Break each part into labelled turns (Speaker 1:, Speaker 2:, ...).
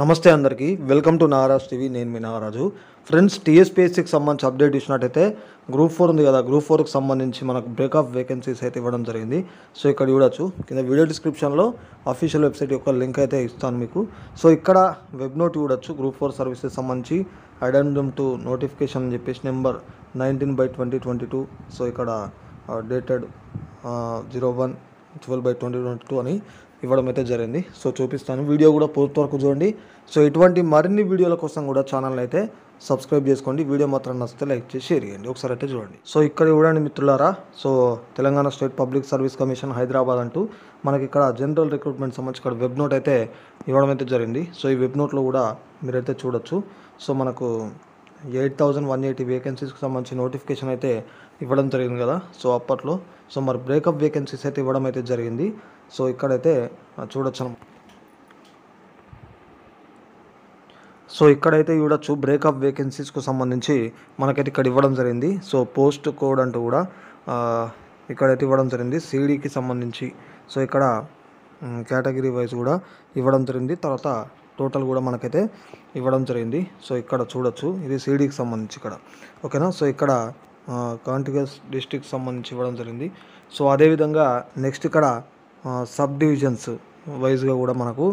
Speaker 1: నమస్తే అందరికీ. Welcome to Nagaraj TV. నేను మీ నాగరాజు ఫ్రెండ్స్ టీఎస్పీఎస్సీకి సంబంధించి అప్డేట్ ఇచ్చినట్టయితే గ్రూప్ ఫోర్ ఉంది కదా. గ్రూప్ ఫోర్కి సంబంధించి మనకు బ్రేకప్ వేకెన్సీస్ అయితే ఇవ్వడం జరిగింది. సో ఇక్కడ చూడొచ్చు. కింద వీడియో డిస్క్రిప్షన్లో అఫీషియల్ వెబ్సైట్ యొక్క లింక్ అయితే ఇస్తాను మీకు. సో ఇక్కడ వెబ్ నోట్ చూడొచ్చు. గ్రూప్ ఫోర్ సర్వీసెస్ సంబంధించి అడెండమ్ టు నోటిఫికేషన్ అని చెప్పేసి number nineteen by twenty twenty two. So ఇక్కడ dated zero one twelve by twenty twenty two అని ఇవ్వడం అయితే జరిగింది. సో చూపిస్తాను. వీడియో కూడా పూర్తి వరకు చూడండి. సో ఇటువంటి మరిన్ని వీడియోల కోసం కూడా ఛానల్ అయితే సబ్స్క్రైబ్ చేసుకోండి. వీడియో మాత్రం నచ్చితే లైక్ చేసి షేర్ చేయండి. ఒకసారి అయితే చూడండి. సో ఇక్కడ చూడండి మిత్రులారా. So Telangana state public service commission Hyderabad అంటూ మనకి ఇక్కడ జనరల్ రిక్రూట్మెంట్ సంబంధించి ఇక్కడ వెబ్ నోట్ అయితే ఇవ్వడం అయితే జరిగింది. సో ఈ వెబ్ నోట్లో కూడా మీరైతే చూడొచ్చు. సో మనకు ఎయిట్ థౌజండ్ వన్ ఎయిటీ వేకెన్సీస్కి సంబంధించి నోటిఫికేషన్ అయితే ఇవ్వడం జరిగింది కదా. సో అప్పట్లో. సో మరి బ్రేకప్ వేకెన్సీస్ అయితే ఇవ్వడం అయితే జరిగింది. సో ఇక్కడైతే చూడొచ్చు సో ఇక్కడైతే చూడొచ్చు బ్రేకప్ వేకెన్సీస్కు సంబంధించి మనకైతే ఇక్కడ ఇవ్వడం జరిగింది. సో పోస్ట్ కోడ్ అంటూ కూడా ఇక్కడైతే ఇవ్వడం జరిగింది. సీడీకి సంబంధించి. సో ఇక్కడ కేటగిరీ వైజ్ కూడా ఇవ్వడం జరిగింది. తర్వాత టోటల్ కూడా మనకైతే ఇవ్వడం జరిగింది. సో ఇక్కడ చూడొచ్చు. ఇది సీడీకి సంబంధించి ఇక్కడ. ఓకేనా? సో ఇక్కడ కాంటిగస్ డిస్టిక్ సంబంధించి ఇవ్వడం జరిగింది. సో అదేవిధంగా నెక్స్ట్ ఇక్కడ సబ్ డివిజన్స్ వైజ్గా కూడా మనకు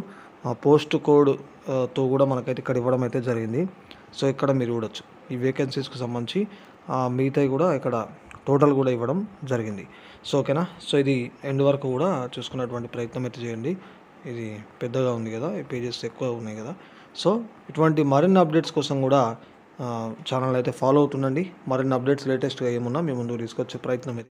Speaker 1: పోస్ట్ కోడ్తో కూడా మనకైతే ఇక్కడ ఇవ్వడం అయితే జరిగింది. సో ఇక్కడ మీరు చూడొచ్చు. ఈ వేకెన్సీస్కి సంబంధించి మిగతాయి కూడా ఇక్కడ టోటల్ కూడా ఇవ్వడం జరిగింది. సో ఓకేనా? సో ఇది ఎండ్ వరకు కూడా చూసుకున్నటువంటి ప్రయత్నం అయితే చేయండి. ఇది పెద్దగా ఉంది కదా ఈ పేజెస్ ఎక్కువ ఉన్నాయి కదా. సో ఇటువంటి మరిన్ని అప్డేట్స్ కోసం కూడా ఛానల్ అయితే ఫాలో అవుతుండండి. మరిన్ని అప్డేట్స్ లేటెస్ట్గా ఏమున్నా మీ ముందు తీసుకొచ్చే ప్రయత్నం అయితే.